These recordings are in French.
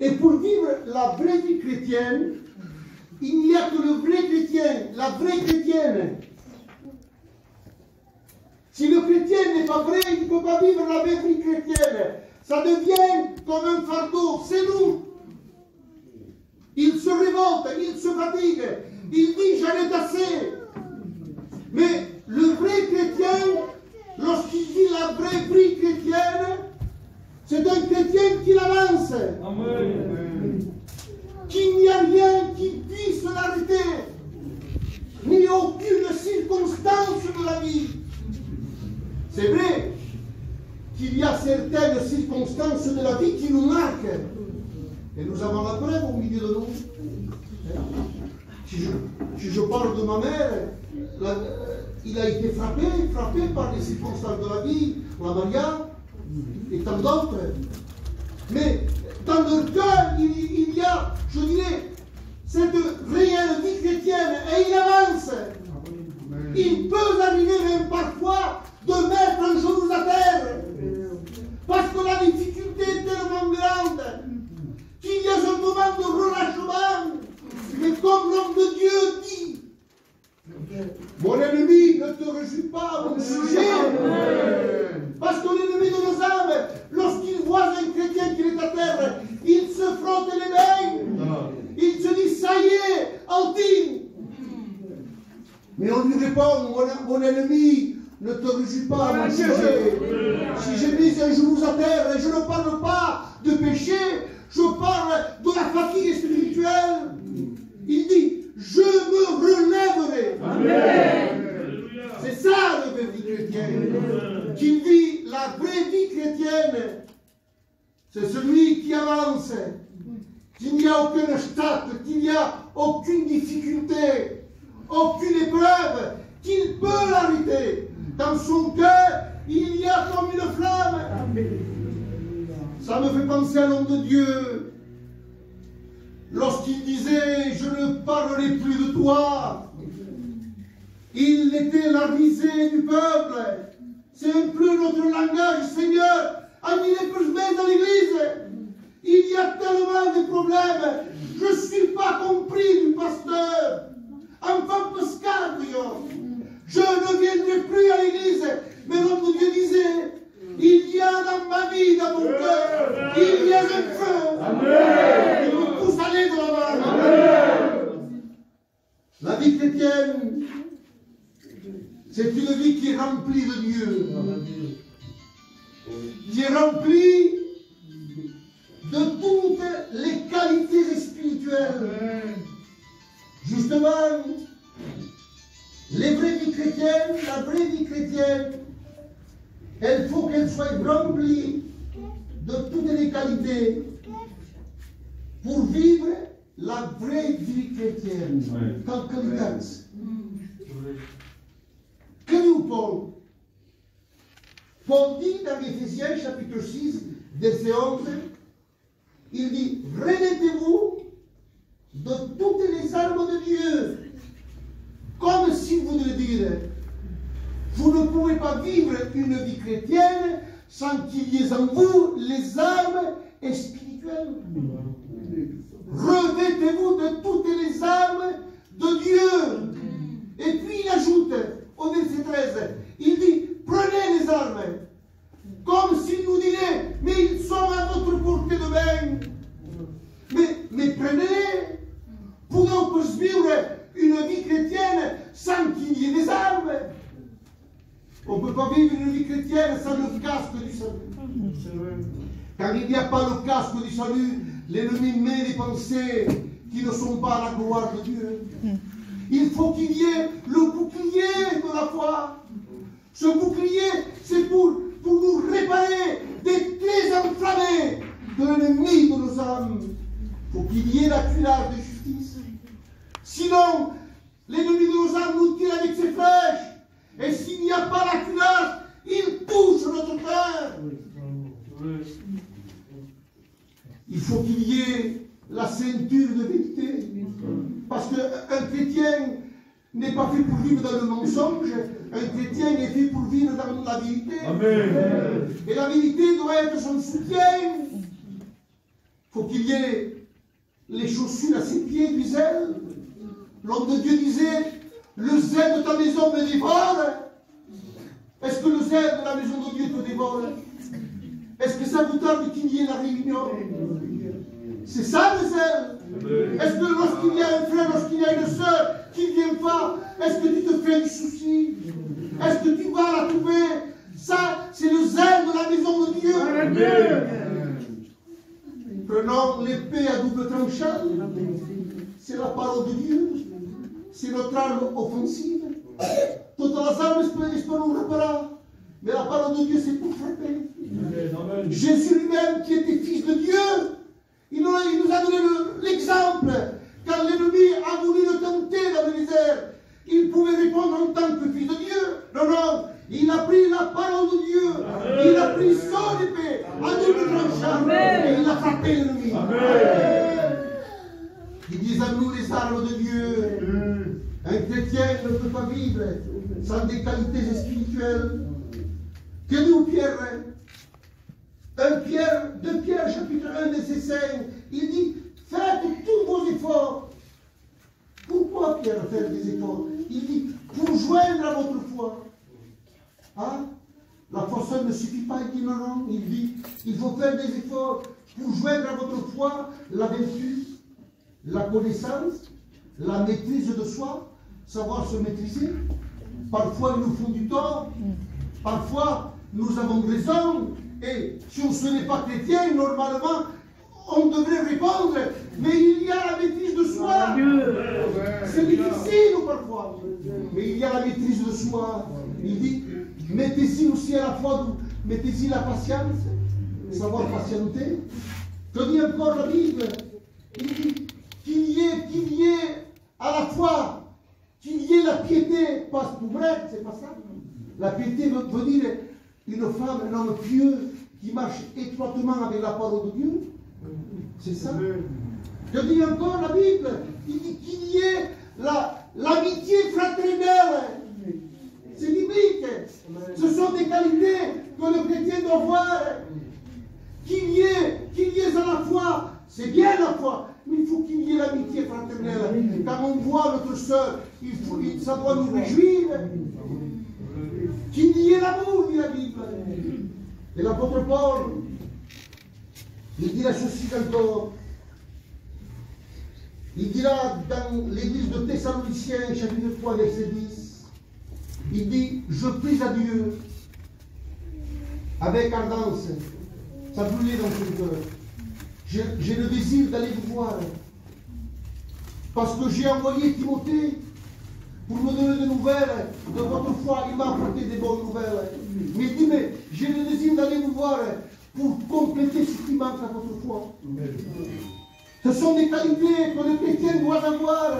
Et pour vivre la vraie vie chrétienne, il n'y a que le vrai chrétien, la vraie chrétienne. Si le chrétien n'est pas vrai, il ne peut pas vivre la vraie vie chrétienne. Ça devient comme un fardeau, c'est nous. Il se révolte, il se fatigue, il dit j'en ai assez. Mais le vrai chrétien, lorsqu'il vit la vraie vie chrétienne, c'est un chrétien qui l'avance. Qu'il n'y a rien qui puisse l'arrêter, ni aucune circonstance de la vie. C'est vrai qu'il y a certaines circonstances de la vie qui nous marquent. Et nous avons la preuve au milieu de nous. Si je, parle de ma mère, il a été frappé, frappé par les circonstances de la vie, la Maria et tant d'autres. Mais dans leur cœur, il, y a, je dirais, cette réelle vie chrétienne et il avance. Il peut arriver même parfois de mettre un genou à terre. Parce que la difficulté est tellement grande qu'il y a un moment de relâchement. Mais comme l'homme de Dieu dit, mon ennemi ne te réjouit pas mon sujet. Parce que l'ennemi de nos âmes, lorsqu'il voit un chrétien qui est à terre, il se frotte les mains. Il se dit, ça y est, Altine. Mais on lui répond, mon, ennemi ne te réjouit pas mon sujet. Si j'ai mis un genou à terre et je ne parle pas de péché, je parle de la fatigue spirituelle. Il dit, je me relèverai. C'est ça le vie chrétienne. Qui vit la vraie vie chrétienne. C'est celui qui avance. Qu'il a qu'il n'y a aucune difficulté, aucune épreuve, qu'il peut l'arrêter. Dans son cœur, il y a comme une flamme. Ça me fait penser à l'homme de Dieu lorsqu'il disait Je ne parlerai plus de toi, il était la risée du peuple. C'est un peu notre langage, Seigneur. Que je vais dans l'église Il y a tellement de problèmes. Je ne suis pas compris du pasteur. Enfin, Pascal, je ne viendrai plus à l'église. Mais l'homme de Dieu disait il y a dans ma vie, dans mon cœur, il y a un feu. Amen. Il me pousse à aller de l'avant. La vie chrétienne, c'est une vie qui est remplie de Dieu. Qui est remplie de toutes les qualités spirituelles. Justement, les vraies vies chrétiennes, la vraie vie chrétienne, il faut qu'elle soit remplie de toutes les qualités pour vivre la vraie vie chrétienne. Tant que Que dit Paul? Paul dit dans Ephésiens chapitre 6, verset 11, il dit, revêtez-vous de toutes les armes de Dieu, comme si vous devez dire, vous ne pouvez pas vivre une vie chrétienne sans qu'il y ait en vous les armes spirituelles. Revêtez-vous de toutes les armes de Dieu. Et puis il ajoute au verset 13, il dit, prenez les armes. Comme s'il nous disait, mais ils sont à votre portée de main. Mais, prenez-les. Puisse vivre une vie chrétienne sans qu'il y ait des armes? On ne peut pas vivre une vie chrétienne sans le casque du salut. Quand il n'y a pas le casque du salut, l'ennemi met des pensées qui ne sont pas à la gloire de Dieu. Il faut qu'il y ait le bouclier de la foi. Ce bouclier, c'est pour, pour nous réparer des clés enflammées de l'ennemi de nos âmes. Il faut qu'il y ait la cuillère de justice. Sinon, l'ennemi de nos âmes nous tire avec ses flèches. Et s'il n'y a pas la culotte, il touche notre cœur. Il faut qu'il y ait la ceinture de vérité. Parce qu'un chrétien n'est pas fait pour vivre dans le mensonge. Un chrétien est fait pour vivre dans la vérité. Amen. Et la vérité doit être son soutien. faut qu'il y ait les chaussures à ses pieds du zèle. L'homme de Dieu disait, le zèle de ta maison me dévore. Est-ce que le zèle de la maison de Dieu te dévore? Est-ce que ça vous tarde qu'il y ait la réunion? C'est ça le zèle. Est-ce que lorsqu'il y a un frère, lorsqu'il y a une soeur qui ne vient pas, est-ce que tu te fais du souci? Est-ce que tu vas la trouver? Ça, c'est le zèle de la maison de Dieu. Prenons l'épée à double tranchant. C'est la parole de Dieu. C'est notre arme offensive. Toutes les armes espérons pas. Mais la parole de Dieu, c'est pour frapper. Jésus lui-même, qui était fils de Dieu, il nous, a donné l'exemple. Quand l'ennemi a voulu le tenter dans le désert, il pouvait répondre en tant que fils de Dieu. Non, non, il a pris la parole de Dieu. Il a pris son épée à double tranchant et il a frappé l'ennemi. Il dit à nous les armes de Dieu. Un chrétien ne peut pas vivre sans des qualités spirituelles. Que dit Pierre 1 Pierre, 2 Pierre chapitre 1 verset 5, il dit Faites tous vos efforts. Pourquoi Pierre fait des efforts? Il dit Pour joindre à votre foi. Hein? La seule ne suffit pas, il dit non. Il dit Il faut faire des efforts pour joindre à votre foi la vertu, la connaissance, la maîtrise de soi, savoir se maîtriser. Parfois, ils nous font du tort. Parfois, nous avons raison. Et si on ne n'est pas chrétien, normalement, on devrait répondre, mais il y a la maîtrise de soi. C'est difficile parfois, mais il y a la maîtrise de soi. Il dit, mettez-y aussi à la fois, mettez-y la patience, savoir patienter. Que dit encore la Bible Il dit qu'il y ait, qu'il y ait à la fois, qu'il y ait la piété, pas pour vrai, c'est pas ça. La piété veut, veut dire une femme, un homme pieux qui marche étroitement avec la parole de Dieu. C'est ça. Je dis encore la Bible, il dit qu'il y ait l'amitié fraternelle. C'est biblique. Ce sont des qualités que le chrétien doit avoir. Qu'il y ait, qu'il y ait à la foi, c'est bien la foi, mais il faut qu'il y ait l'amitié fraternelle. Quand on voit notre soeur, il faut, ça doit nous réjouir. Qu'il y ait l'amour, dit la Bible. Et l'apôtre Paul, il dira ceci encore. Il dira dans l'église de Thessaloniciens, chapitre 3, verset 10, il dit, je prie à Dieu avec ardence, ça brûlait dans son cœur. J'ai le désir d'aller vous voir, parce que j'ai envoyé Timothée pour me donner des nouvelles de votre foi. Il m'a apporté des bonnes nouvelles. Mais il dit, j'ai le désir d'aller vous voir pour compléter ce qui manque à votre foi. Ce sont des qualités que le chrétien doit avoir.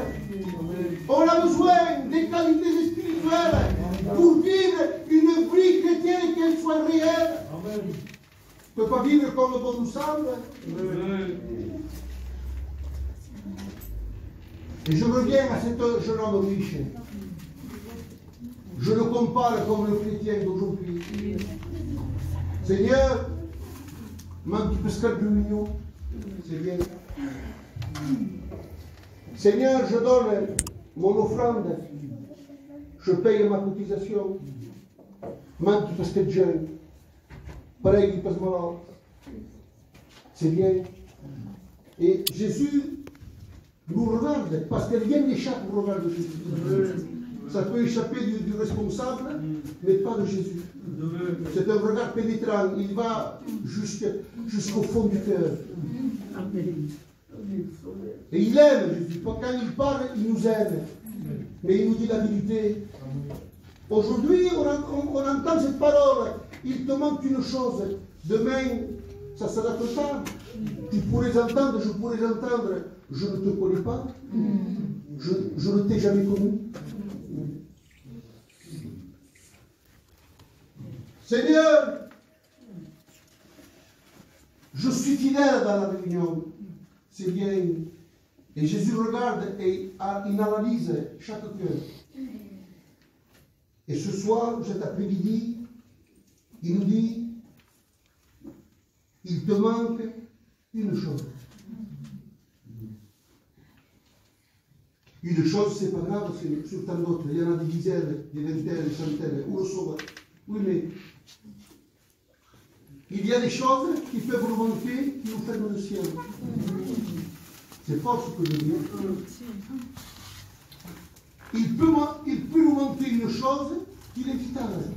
On a besoin des qualités spirituelles pour vivre une vie chrétienne qu'elle soit réelle. On ne peut pas vivre comme bon nous semble. Et je reviens à cet jeune homme riche. Je le compare comme le chrétien d'aujourd'hui. Seigneur, manque pescar de l'union, c'est bien. Seigneur, je donne mon offrande, je paye ma cotisation. Manque parce que jeune, pareil parce que c'est bien. Et Jésus nous regarde, parce que rien n'échappe au regard de Jésus. Ça peut échapper du, responsable, mais pas de Jésus. C'est un regard pénétrant, il va jusqu'au fond du cœur. Et il aime Jésus. Quand il parle, il nous aime. Mais il nous dit la vérité. Aujourd'hui, on, entend cette parole. Il te manque une chose. Demain, ça sera total. Tu pourrais entendre, je pourrais entendre. Je ne te connais pas. Je, je ne t'ai jamais connu. Seigneur, je suis fidèle dans la réunion. C'est bien. Et Jésus regarde et il analyse chaque cœur. Et ce soir, cet après-midi, il nous dit, il te manque une chose. Une chose, c'est pas grave, c'est sur tant d'autres. Il y en a des dizaines, des vingtaines, des centaines, ou le sauveur. Oui, mais il y a des choses qui peuvent nous manquer, qui nous ferment le ciel. C'est fort ce que je dis. Il peut, il peut nous manquer une chose qui est vitale,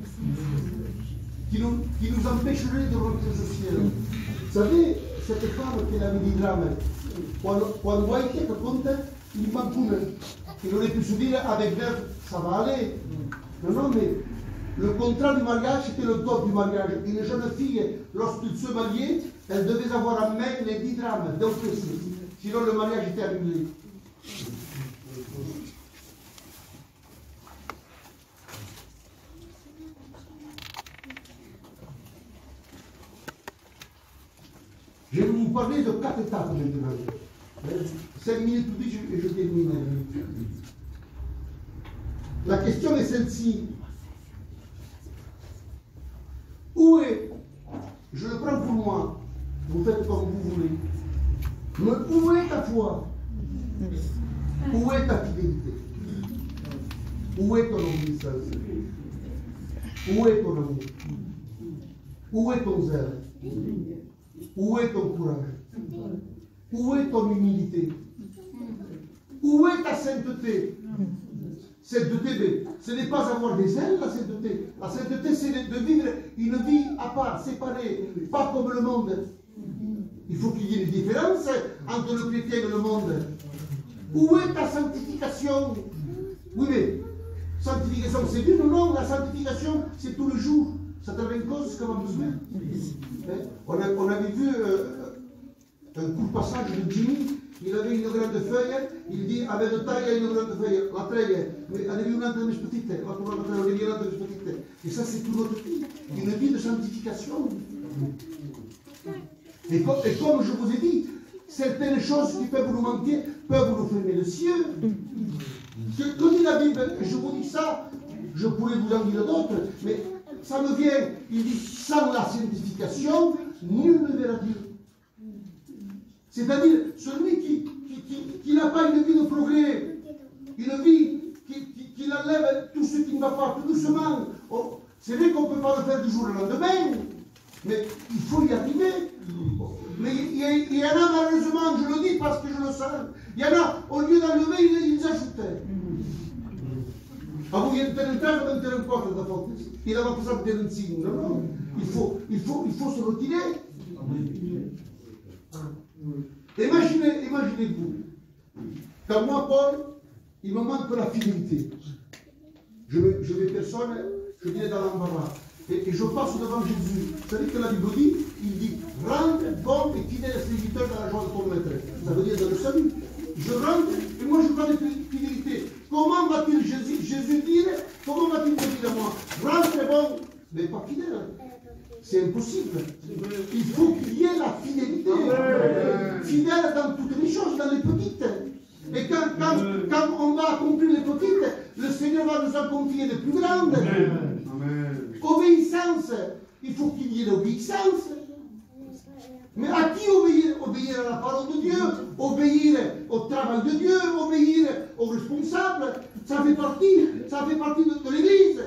qui nous, empêcherait de rentrer au ciel. Vous savez, cette femme qui avait dit drame, quando, quando hai che racconta il qualcuno che non è più su dire avec neuf, ça va aller. Non, non, mais le contrat du mariage, c'était le top du mariage. Une jeune fille, lorsqu'elle se mariait, elle devait avoir en main les 10 drames, donc sinon le mariage était annulé. Je vais vous parler de quatre étapes maintenant. Cinq minutes plus vite et je termine. La question est celle-ci. Où est, je le prends pour moi, vous faites comme vous voulez, mais où est ta foi? Où est ta fidélité? Où est ton obéissance? Où est ton amour? Où est ton zèle? Où est ton courage? Où est ton humilité Où est ta sainteté Sainteté, ce n'est pas avoir des ailes, la sainteté. La sainteté, c'est de vivre une vie à part, séparée, pas comme le monde. Il faut qu'il y ait une différence entre le chrétien et le monde. Où est ta sanctification Oui, mais sanctification, c'est bien ou non La sanctification, c'est tous les jours. Ça te une cause qu'on a besoin. On, on, avait vu euh, un court passage de Jimmy il avait une grande feuille, il dit avec de taille une grande feuille, la taille, mais elle avait une autre plus petite, la elle. Et ça, c'est tout notre vie, une vie de sanctification. Et, comme, je vous ai dit, certaines choses qui peuvent nous manquer peuvent nous fermer le ciel. Que dit la Bible Je vous dis ça, je pourrais vous en dire d'autres, mais ça me vient. Il dit sans la sanctification, nul ne verra Dieu. C'est-à-dire celui qui, qui, n'a pas une vie de progrès, une vie qui, enlève tout ce qui ne va pas, tout doucement. Oh, c'est vrai qu'on ne peut pas le faire du jour au lendemain, mais il faut y arriver. Mais il y, en a malheureusement, je le dis parce que je le sens, il y en a, au lieu d'enlever, ils, ils ajoutaient. Vous êtes un temps de un signore, no? Il faut, il faut, il faut se retirer. Imaginez, imaginez-vous, quand moi, Paul, il me manque la fidélité. Je vais, je personne, je viens dans l'embarras. Et, je passe devant Jésus. Vous savez que la Bible dit, il dit, rentre bon et fidèle serviteur dans la joie de ton maître. Ça veut dire dans le salut. Je rentre et moi je parle de fidélité. Comment va-t-il Jésus, Jésus dire, comment va-t-il me à moi, rentre bon, mais pas fidèle. C'est impossible. Il faut qu'il y ait la fidélité. Fidèle dans toutes les choses, dans les petites. Et quand, quand, on va accomplir les petites, le Seigneur va nous accomplir les plus grandes. Obéissance. Il faut qu'il y ait l'obéissance. Mais à qui obéir? Obéir à la parole de Dieu, obéir au travail de Dieu, obéir aux responsables. Ça fait partie, ça fait partie de l'Église.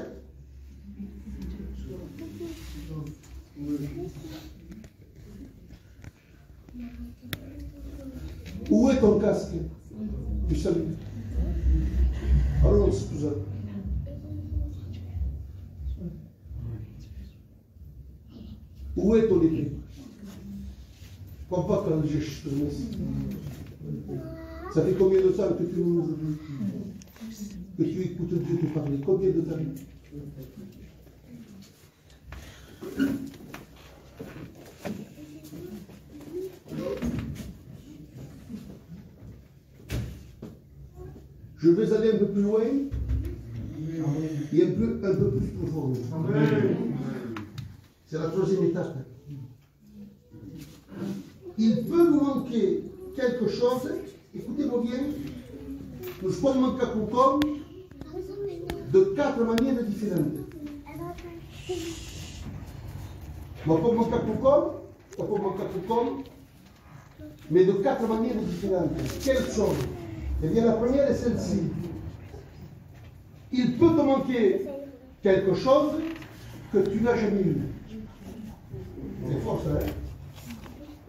Où est ton casque du salut Allons, scusa. Où est ton épée Comporte un geste Ça fait combien de temps que tu nous que tu écoutes Dieu te parler Combien de temps Je vais aller un peu plus loin et un peu, un peu plus profond. C'est la troisième étape. Il peut vous manquer quelque chose, écoutez-moi bien, nous sommes manquer quelqu'un, de quatre manières différentes. Pas mon capucon, mais de quatre manières différentes. Quelles sont? Eh bien, la première est celle-ci. Il peut te manquer quelque chose que tu n'as jamais eu. C'est fort ça,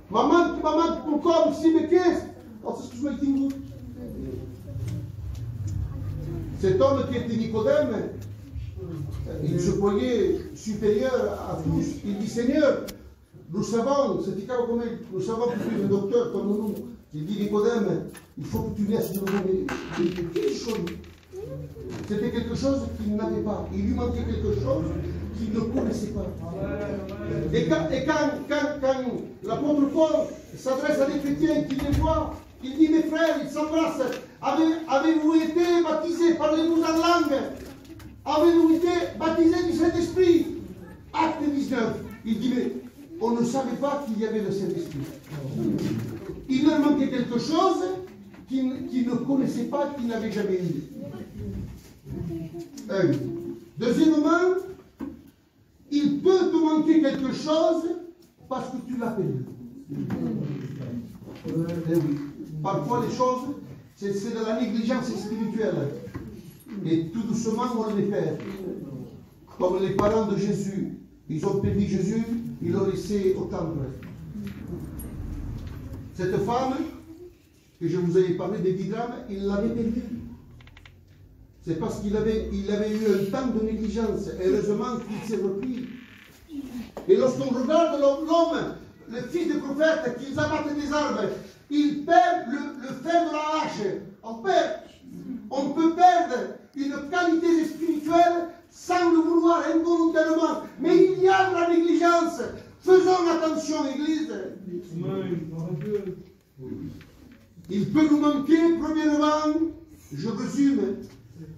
Maman, maman, pourquoi si mais qu'est-ce? Oh, que je. Cet homme qui était Nicodème, il se croyait supérieur à tous. Il dit Seigneur, nous savons, c'est comme nous savons que tu es un docteur comme nous. Il dit Nicodème, il faut que tu naisses de quelle chose C'était quelque chose qu'il n'avait pas. Il lui manquait quelque chose qu'il ne connaissait pas. Et quand, et quand, quand, quand l'apôtre Paul s'adresse à des chrétiens qui les voient, il dit Mes frères, ils s'embrassent. Avez-vous été baptisés? Parlez-vous en langue. Avez-vous été baptisés du Saint-Esprit? Acte 19. Il dit Mais on ne savait pas qu'il y avait le Saint-Esprit. Il leur manquait quelque chose qu'ils ne connaissaient pas, qu'ils n'avaient jamais eu. Un. Deuxièmement, il peut te manquer quelque chose parce que tu l'as perdu. Eh oui. Parfois, les choses, c'est de la négligence spirituelle. Et tout doucement, on les perd. Comme les parents de Jésus. Ils ont perdu Jésus, ils l'ont laissé au temple. Cette femme, que je vous avais parlé des 10 grammes, il l'avait perdue. C'est parce qu'il avait, il avait eu un temps de négligence. Heureusement qu'il s'est repris. Et lorsqu'on regarde l'homme, le fils de prophète, qu'ils abattent des arbres, il perd le, le fer de la hache. On perd. On peut perdre une qualité spirituelle sans le vouloir involontairement. Mais il y a de la négligence. Faisons attention, Église. Il peut nous manquer, premièrement, je résume,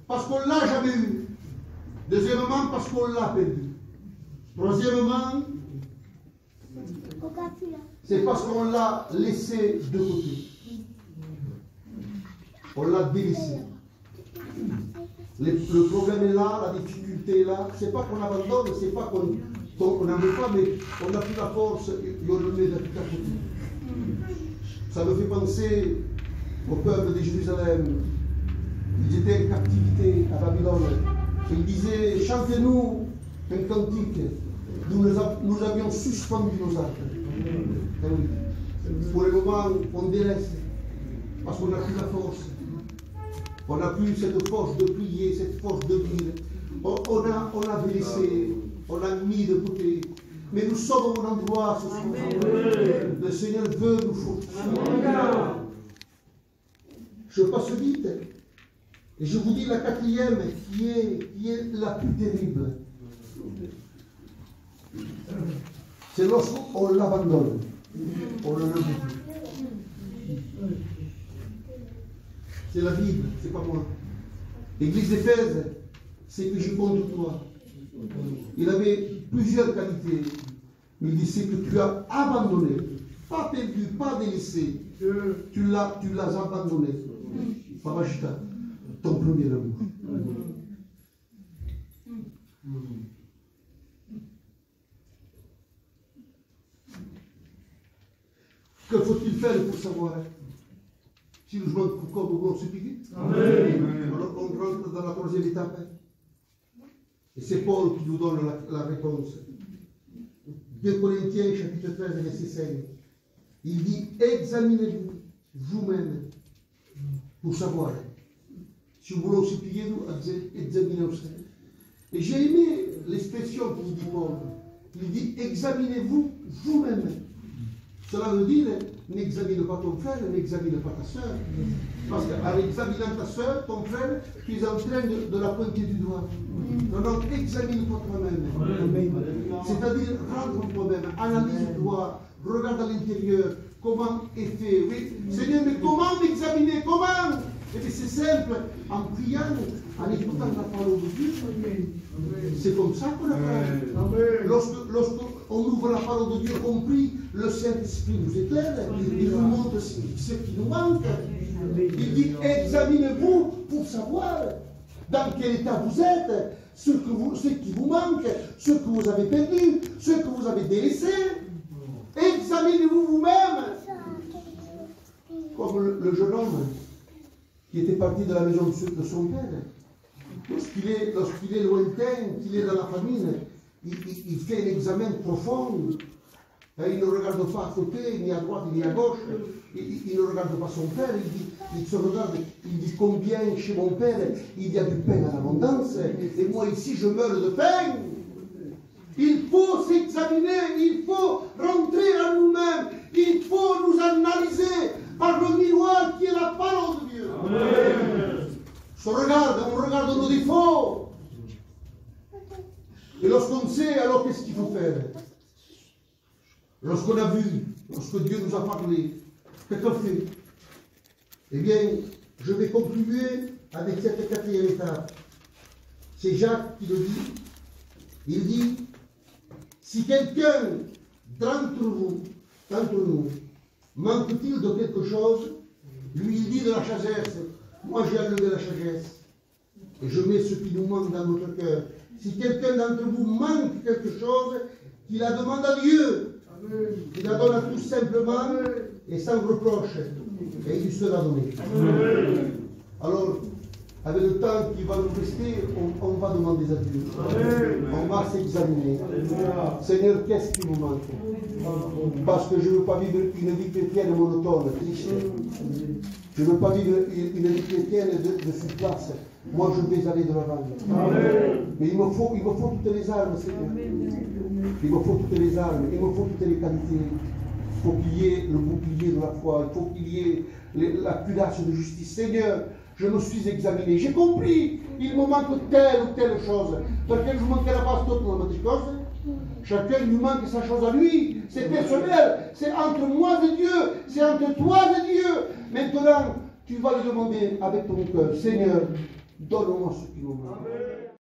parce qu'on l'a jamais eu. Deuxièmement, parce qu'on l'a perdu. Troisièmement, c'est parce qu'on l'a laissé de côté. On l'a délaissé. Le, problème est là, la difficulté est là. C'est pas qu'on abandonne, c'est pas qu'on n'en veut pas, mais on n'a plus la force et on le met à côté. Ça me fait penser au peuple de Jérusalem. Ils étaient en captivité à Babylone. Ils disaient Chantez-nous un cantique. Nous, avions suspendu nos arcs. Pour le moment, on délaisse parce qu'on n'a plus la force. On n'a plus cette force de prier, cette force de dire. On, a, on a délaissé, on a mis de côté. Mais nous sommes au endroit ce soir. Le Seigneur veut nous fortifier. Je passe vite. Et je vous dis la quatrième qui est, la plus terrible. C'est lorsqu'on l'abandonne. On C'est la Bible, c'est pas moi. L'église d'Éphèse, c'est que je compte toi. Il avait plusieurs qualités. Il dit c'est que tu as abandonné, pas perdu, pas délaissé. Tu l'as, tu l'as abandonné. Pamashita, ton premier amour. Que faut-il faire pour savoir Si nous jouons pour nous voulons supplier Alors on rentre dans la troisième étape. Et c'est Paul qui nous donne la, réponse. 2 Corinthiens chapitre 13 verset 5. Il dit examinez-vous vous-même pour savoir. Si vous voulez supplier, nous examinez-vous. Et j'ai aimé l'expression qu'il dit Paul. Il dit examinez-vous vous-même. Cela veut dire, n'examine pas ton frère, n'examine pas ta soeur. Parce qu'en examinant ta soeur, ton frère, tu es en train de, la pointer du doigt. Donc, examine-toi toi-même. C'est-à-dire, rentre en toi-même, analyse-toi, regarde à l'intérieur, comment est fait. Oui, Seigneur, mais comment m'examiner? Comment? Et puis c'est simple, en priant, en écoutant la parole de Dieu. C'est comme ça qu'on apprend. Lorsqu'on ouvre la parole de Dieu, on prie, le Saint-Esprit nous éclaire, il nous montre ce qui nous manque. Il dit examinez-vous pour savoir. dans quel état vous êtes, ce, que vous, ce qui vous manque, ce que vous avez perdu, ce que vous avez délaissé. Examinez-vous vous-même. Comme le, jeune homme qui était parti de la maison de son père. Lorsqu'il est, est lointain, qu'il est dans la famine, il, fait un examen profond. Il ne regarde pas à côté, ni à droite, ni à gauche. Il, ne regarde pas son père. Il, dit, il se regarde, il dit combien chez mon père il y a du pain à l'abondance. Et moi ici, je meurs de pain. Il faut s'examiner, il faut rentrer en nous-mêmes, il faut nous analyser par le miroir qui est la parole de Dieu. On regarde, on regarde nos défauts. Et lorsqu'on sait, alors qu'est-ce qu'il faut faire? Lorsqu'on a vu, lorsque Dieu nous a parlé, qu'est-ce qu'on fait? Eh bien, je vais contribuer avec cette quatrième étape. C'est Jacques qui le dit. Il dit, si quelqu'un d'entre vous, d'entre nous, manque-t-il de quelque chose, lui il dit de la sagesse, moi j'ai enlevé la sagesse, et je mets ce qui nous manque dans notre cœur. Si quelqu'un d'entre vous manque quelque chose, qu'il la demande à Dieu, qu'il la donne à tout simplement et sans reproche, et il sera donné. Alors, avec le temps qui va nous rester, on, va demander à Dieu. On va s'examiner. Seigneur, qu'est-ce qui nous manque? Parce que je ne veux pas vivre une vie chrétienne monotone, triste. Je ne veux pas vivre une vie chrétienne de, de place. Moi, je vais aller de l'avant. Mais il me, faut, il me faut toutes les armes, Seigneur. Il me faut toutes les armes, il me faut toutes les qualités. Il faut qu'il y ait le bouclier de la foi, il faut qu'il y ait la cuirasse de justice. Seigneur, je me suis examiné, j'ai compris, il me manque telle ou telle chose. Perché je manquerai pas toutes les choses. Chacun lui manque sa chose à lui. C'est personnel. C'est entre moi et Dieu. C'est entre toi et Dieu. Maintenant, tu vas lui demander avec ton cœur, Seigneur, donne-moi ce qui me manque.